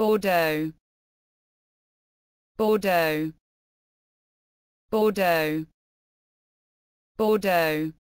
Bordeaux. Bordeaux. Bordeaux. Bordeaux.